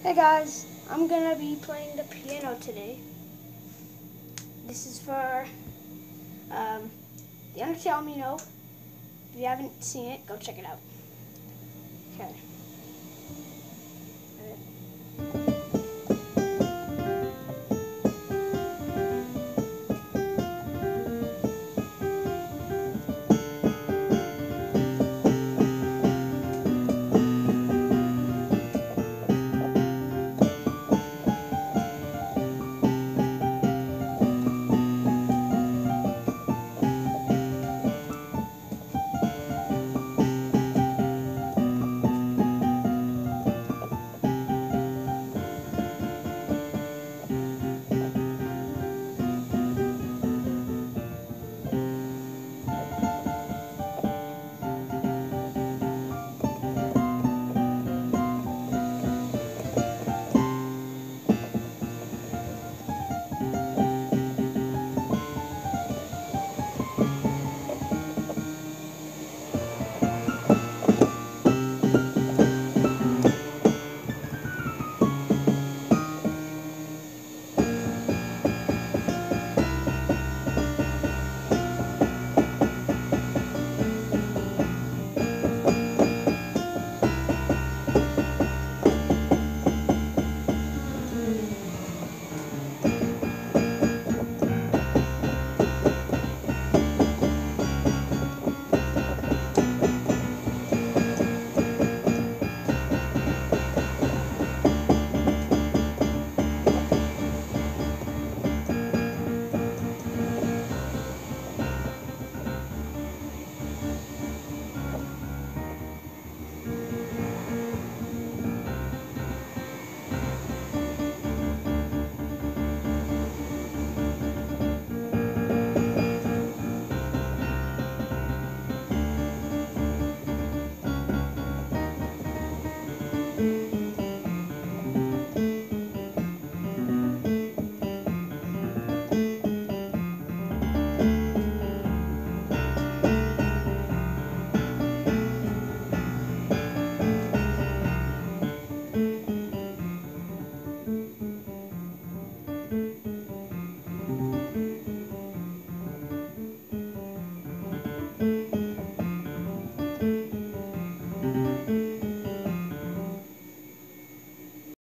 Hey guys, I'm gonna be playing the piano today. This is for um, the Undertale Amino. If you haven't seen it, go check it out. Okay.